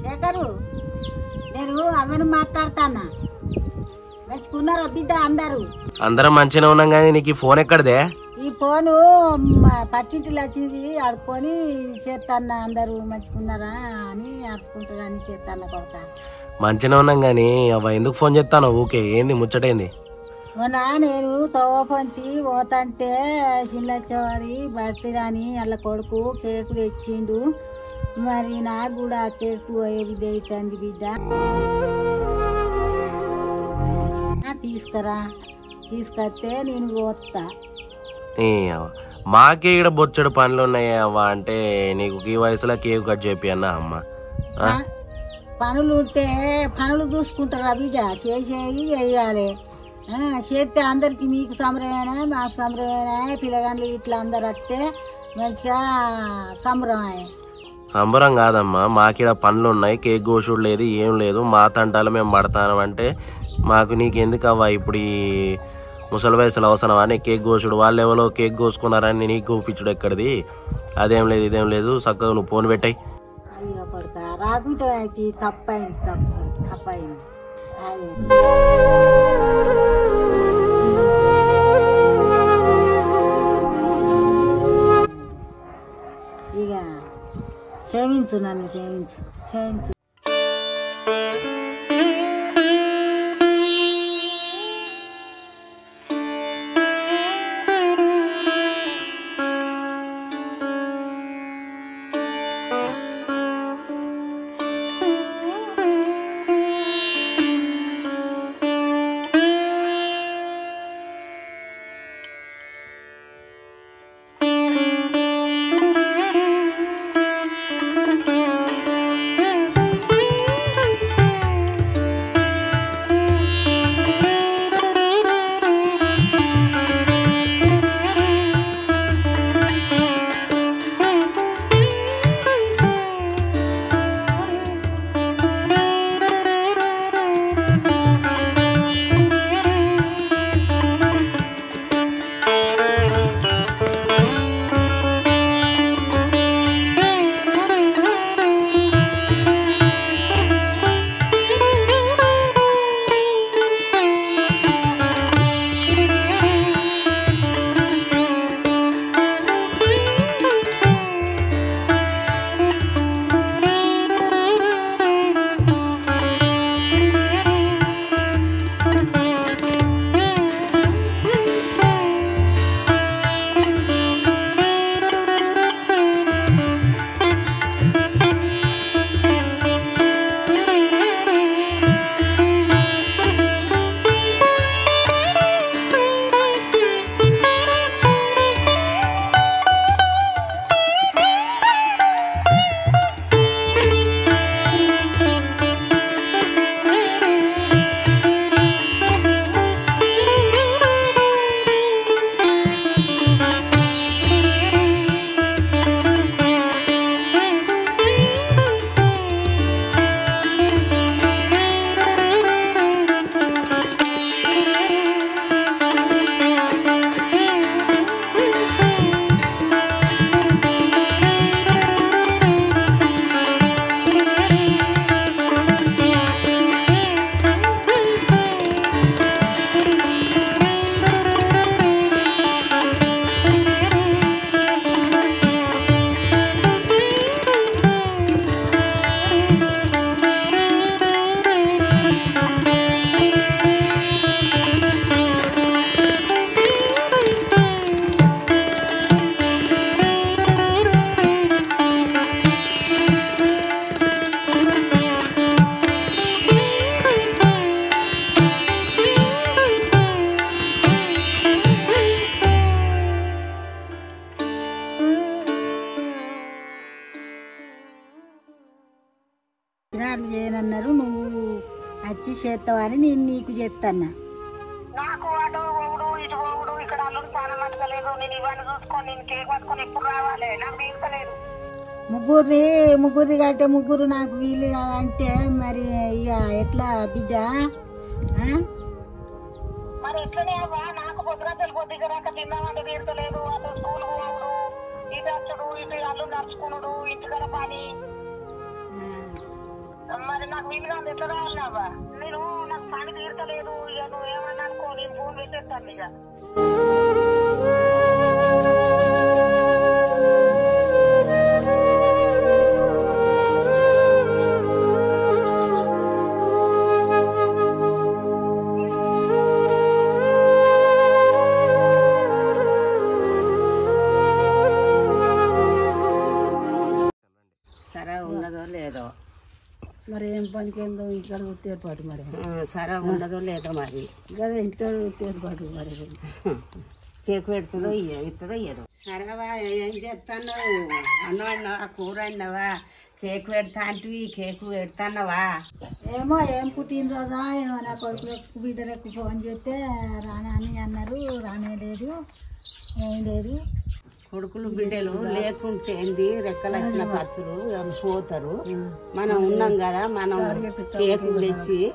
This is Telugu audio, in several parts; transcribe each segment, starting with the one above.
శేఖరు నేను అమ్మని మాట్లాడతానా? మంచుకున్నారా బిడ్డ అందరూ? అందరం మంచిగా ఉన్నాం కానీ నీకు ఈ ఫోన్ ఎక్కడిదే? ఈ ఫోను పక్కింటిలో వచ్చింది ఆడుకొని చేస్తాన్న అందరూ మంచుకున్నారా అని ఆడుకుంటారని చేస్తాన్న కొడక. మంచిగా ఉన్నాం కానీ అవ్వ ఎందుకు ఫోన్ చేస్తాను ఊకే ఏంది ముచ్చటైంది? మొన్న నేను తోపంతి పోతంటే చిన్నచ్చవారి బర్త్డే అని వాళ్ళ కొడుకు కేకు తెచ్చిండు. మరి నాకు కూడా కేకు ఏది అవుతుంది బిడ్డ. తీసుకురా. తీసుకొస్తే నేను పోతా. మాకే ఇక్కడ బొచ్చడు పనులు ఉన్నాయి అవ్వ అంటే నీకు ఈ వయసులో కేక్ కట్ చెప్పి అన్న అమ్మ పనులు ఉంటే పనులు చూసుకుంటారా బిడ్డ? చేసేది వేయాలి ఆ, చేస్తే అందరికి మీకు సంబరమేనా మాకు సంబరమేనా? పిల్లగాళ్ళు ఇట్లా అందరు వస్తే మంచిగా సంబరమే. సంబరం కాదమ్మా మాకిడ పనులు ఉన్నాయి కేక్ కోసుడు లేదు ఏం లేదు మా తంటాలు మేము పడతాను అంటే మాకు నీకెందుకు అవ్వ ఇప్పుడు ఈ ముసలి వయసులో అవసరమా? నీ కేక్ కోసుడు వాళ్ళు ఎవరో కేక్ కోసుకున్నారని నీకు చూపించుడు ఎక్కడిది? అదేం లేదు ఇదేం లేదు చక్కగా నువ్వు ఫోన్ పెట్టాయి. రాకుంటే తప్పైంది తప్పు తప్పైంది. diferente, né, gente? Gente. చేస్తావని నేను నీకు చెప్తాన్నా. నాకు అటు పోవుడు ఇటు పోవుడు ఇక్కడ అల్లుడు చాలా మట్టుకలేదు నేను ఇవన్నీ చూసుకొని నేను కేక్ పట్టుకొని ఎప్పుడు రావాలి? నాకు తీసుకోలేదు ముగ్గురిని ముగ్గురిని కంటే ముగ్గురు నాకు వీలు అంటే మరి ఇక ఎట్లా బిడ్డ? మరి ఇట్లనే అవ్వా నాకు పొద్దుగంటలు పొద్దుగా రాక తిన్నామంటే తీర్చలేదు అటు స్కూల్ పోవుడు ఇటు వచ్చుడు ఇటు అల్లు నడుచుకునుడు ఇంటికల పని. మరి నాకు అయింది కానీ ఎట్లా రావాలి అవ్వ? నేను నాకు పని తీర్చలేదు ఇక నువ్వు ఏమన్నా అనుకో నేను ఫోన్ పెట్టేస్తాను ఇక. ఇంటికాడ ఏర్పాటు మరి? సరే ఉన్నదో లేదో మరి. కదా ఇంటికాడ గుర్తు ఏర్పాటు మరి? కేక్ పెడుతుందో ఇస్తుందో ఇయ్యదో. సరేవా ఏం చేస్తాను అన్నం అన్నావా కూర అన్నావా కేక్ పెడతా అంటివి కేక్ పెడతాన్నావా? ఏమో ఏం పుట్టినరోజా ఏమో నా కొడుకులకు బిడ్డలకు ఫోన్ చేస్తే రానని అన్నారు. రానే లేదు ఏం లేదు. కొడుకులు బిడ్డలు లేకుంటే ఏంది? రెక్కలు వచ్చిన ఖర్చులు ఎవరు పోతారు. మనం ఉన్నాం కదా మనం కేక్ తెచ్చి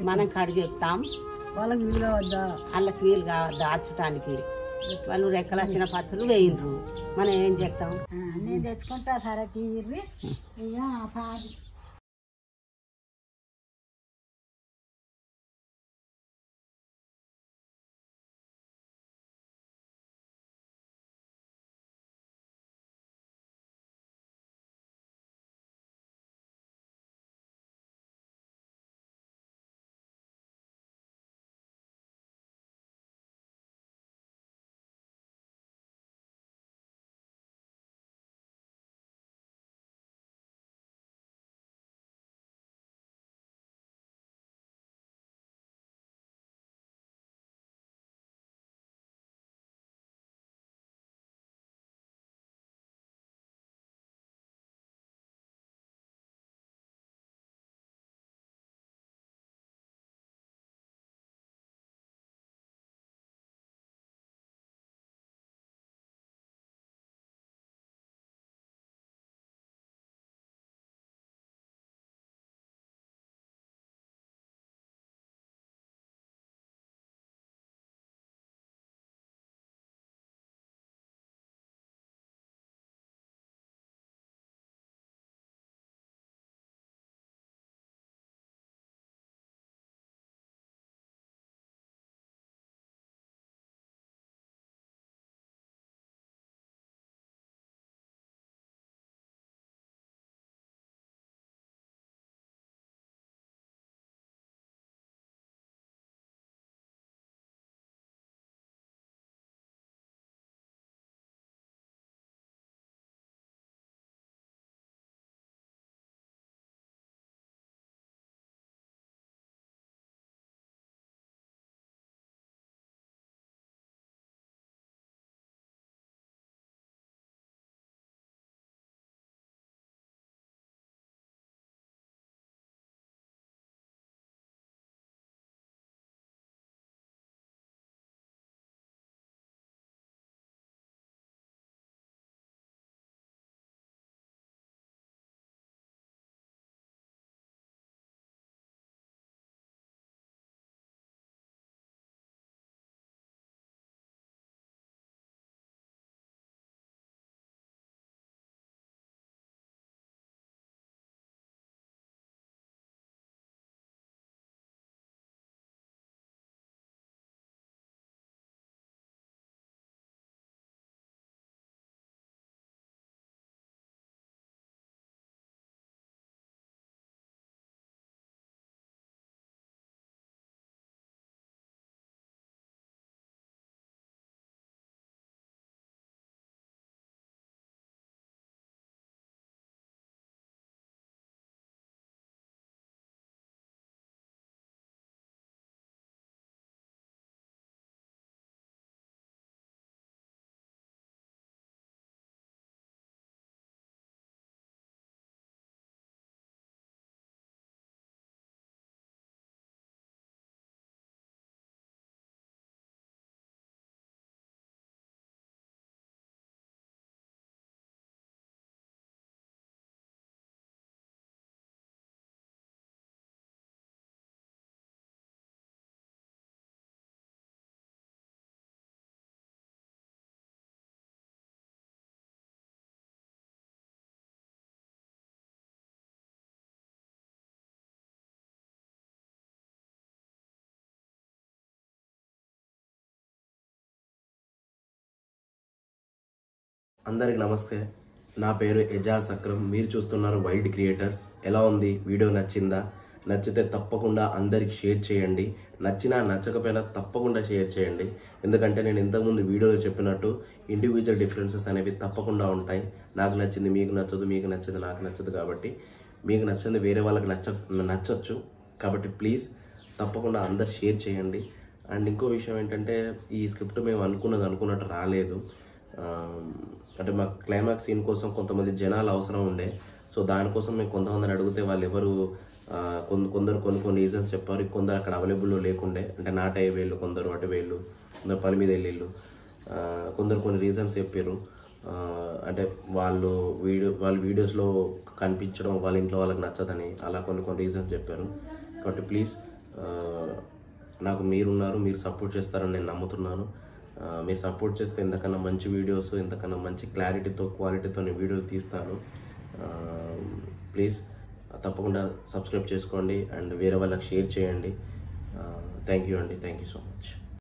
మనం కడి చెప్తాం. వాళ్ళకి వీలు కావద్దా? వాళ్ళకి వీలు కావద్దు దాచటానికి వాళ్ళు రెక్కలు వచ్చిన పచ్చలు వేయిండ్రు. మనం ఏం చెప్తాం? ఆ, నేను తెచ్చుకుంటా సరే తీర్రి. అందరికి నమస్తే. నా పేరు ఎజాజ్ అక్రమ్ మీరు చూస్తున్నారు వైల్డ్ క్రియేటర్స్ ఎలా ఉంది? వీడియో నచ్చిందా? నచ్చితే తప్పకుండా అందరికి షేర్ చేయండి. నచ్చినా నచ్చకపోయినా తప్పకుండా షేర్ చేయండి. ఎందుకంటే నేను ఇంతకుముందు వీడియోలో చెప్పినట్టు ఇండివిజువల్ డిఫరెన్సెస్ అనేవి తప్పకుండా ఉంటాయి. నాకు నచ్చింది మీకు నచ్చదు మీకు నచ్చదు నాకు నచ్చదు కాబట్టి మీకు నచ్చింది వేరే వాళ్ళకి నచ్చ నచ్చచ్చు. కాబట్టి ప్లీజ్ తప్పకుండా అందరు షేర్ చేయండి. అండ్ ఇంకో విషయం ఏంటంటే ఈ స్క్రిప్ట్ మేము అనుకున్నది అనుకున్నట్టు రాలేదు. అంటే మా క్లైమాక్స్ సీన్ కోసం కొంతమంది జనాలు అవసరం ఉండే. సో దానికోసం మేము కొంతమందిని అడిగితే వాళ్ళు ఎవరు ఆ, కొందరు కొన్ని కొన్ని రీజన్స్ చెప్పారు. కొందరు అక్కడ అవైలబుల్లో లేకుండే. అంటే నాట అయ్యే వేళ్ళు కొందరు అటు వేళ్ళు కొందరు పని మీద వెళ్ళిళ్ళు. కొందరు కొన్ని రీజన్స్ చెప్పారు అంటే వాళ్ళు వీడియో వాళ్ళ వీడియోస్లో కనిపించడం వాళ్ళ ఇంట్లో వాళ్ళకి నచ్చదని అలా కొన్ని కొన్ని రీజన్స్ చెప్పారు. కాబట్టి ప్లీజ్ నాకు మీరున్నారు మీరు సపోర్ట్ చేస్తారని నేను నమ్ముతున్నాను. మీరు సపోర్ట్ చేస్తే ఇంతకన్నా మంచి వీడియోస్ ఇంతకన్నా మంచి క్లారిటీతో క్వాలిటీతో నేను వీడియోలు తీస్తాను. ప్లీజ్ తప్పకుండా సబ్స్క్రైబ్ చేసుకోండి అండ్ వేరే వాళ్ళకి షేర్ చేయండి. థ్యాంక్ యూ అండి. Thank you so much